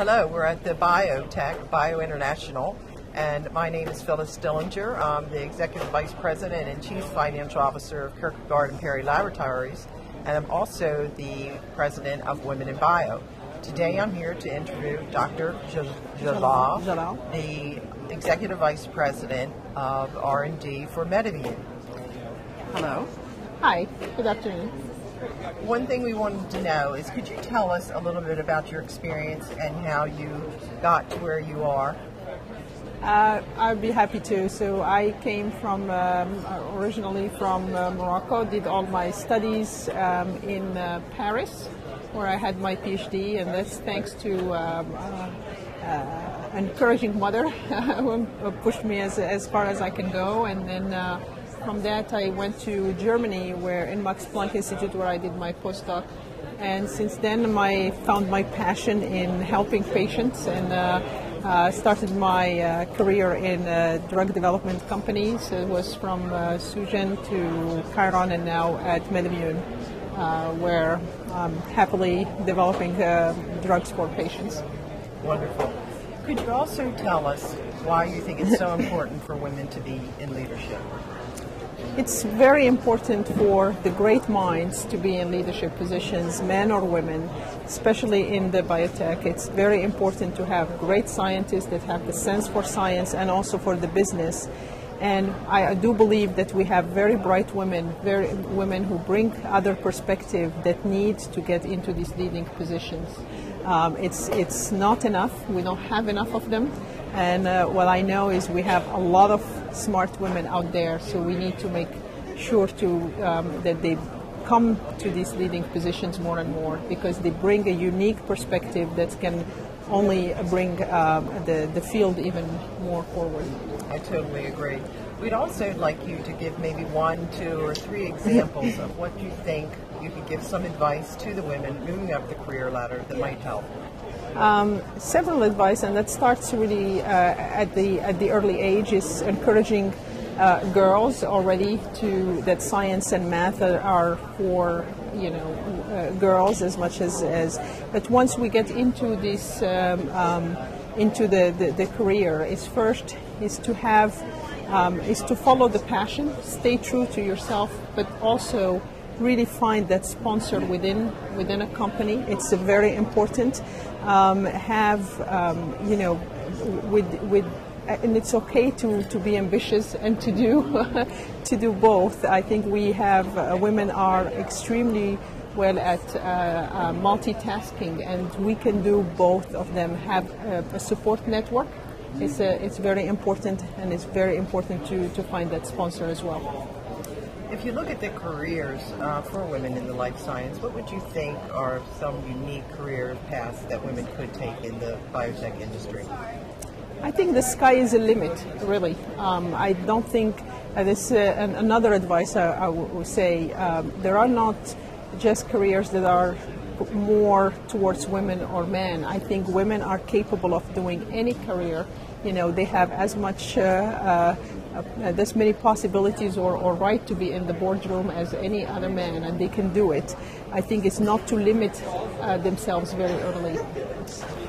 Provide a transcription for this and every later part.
Hello, we're at the Biotech, Bio International, and my name is Phyllis Dillinger. I'm the Executive Vice President and Chief Financial Officer of Kirkegaard and Perry Laboratories, and I'm also the President of Women in Bio. Today I'm here to interview Dr. Jallal, the Executive Vice President of R&D for MedImmune. Hello. Hi, good afternoon. One thing we wanted to know is could you tell us a little bit about your experience and how you got to where you are? Uh, I'd be happy to. So I came from um, originally from uh, Morocco, did all my studies um, in uh, Paris, where I had my PhD, and that's thanks to um, uh, uh, encouraging mother who pushed me as, as far as I can go, and then uh, from that, I went to Germany, where in Max Planck Institute, where I did my postdoc. And since then, I found my passion in helping patients and uh, uh, started my uh, career in drug development companies. It was from uh, Sugen to Chiron and now at MedImmune, uh, where I'm happily developing uh, drugs for patients. Wonderful. Could you also tell us why you think it's so important for women to be in leadership? It's very important for the great minds to be in leadership positions, men or women, especially in the biotech. It's very important to have great scientists that have the sense for science and also for the business. And I do believe that we have very bright women, very women who bring other perspective that need to get into these leading positions. Um, it's it's not enough. We don't have enough of them. And uh, what I know is we have a lot of smart women out there, so we need to make sure to um, that they come to these leading positions more and more because they bring a unique perspective that can only bring um, the, the field even more forward. I totally agree. We'd also like you to give maybe one, two, or three examples of what you think you could give some advice to the women moving up the career ladder that might help. Um, several advice, and that starts really uh, at the at the early age, is encouraging uh, girls already to that science and math are for you know uh, girls as much as as. But once we get into this um, um, into the, the, the career, is first is to have um, is to follow the passion, stay true to yourself, but also really find that sponsor within within a company. It's very important. Um, have um, you know with with and it's okay to, to be ambitious and to do to do both. I think we have uh, women are extremely well at uh, uh, multitasking, and we can do both of them. Have a, support network. It's a, it's very important, and it's very important to, to find that sponsor as well. If you look at the careers uh, for women in the life science, what would you think are some unique career paths that women could take in the biotech industry? I think the sky is a limit, really. Um, I don't think uh, this. Uh, another advice I, I would say: um, there are not just careers that are more towards women or men. I think women are capable of doing any career. You know, they have as much uh, uh, uh, as many possibilities or, or right to be in the boardroom as any other man, and they can do it. I think it's not to limit uh, themselves very early.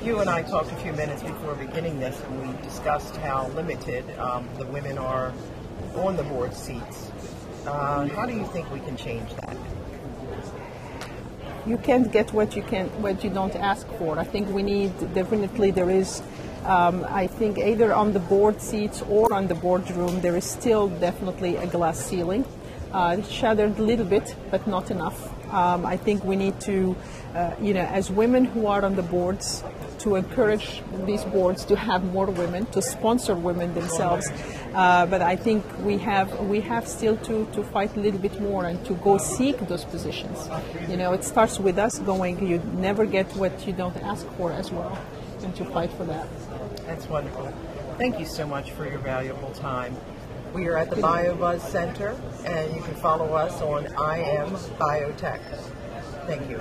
You and I talked a few minutes before beginning this, and we discussed how limited um, the women are on the board seats. Uh, how do you think we can change that? You can't get what you can what you don't ask for. I think we need definitely there is um, I think either on the board seats or on the boardroom, there is still definitely a glass ceiling. Uh, shattered a little bit, but not enough. Um, I think we need to, uh, you know, as women who are on the boards, to encourage these boards to have more women, to sponsor women themselves. Uh, but I think we have we have still to, to fight a little bit more and to go seek those positions. You know, it starts with us going. You never get what you don't ask for as well, and to fight for that. That's wonderful. Thank you so much for your valuable time. We are at the BioBuzz Center, and you can follow us on I Am Biotech. Thank you.